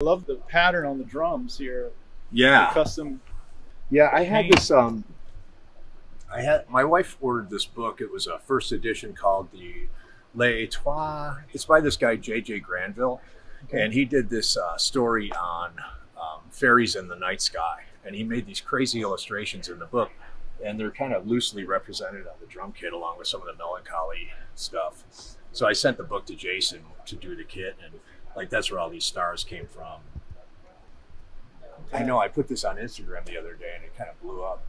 I love the pattern on the drums here. Yeah, The custom. yeah. I had Paint. this. Um, I had my wife ordered this book. It was a first edition called the Les Étoiles. It's by this guy J.J. Grandville, and he did this uh, story on um, fairies in the night sky, and he made these crazy illustrations in the book, and they're kind of loosely represented on the drum kit along with some of the Mellon Collie stuff. So I sent the book to Jason to do the kit, and like that's where all these stars came from. I know I put this on Instagram the other day, and it kind of blew up.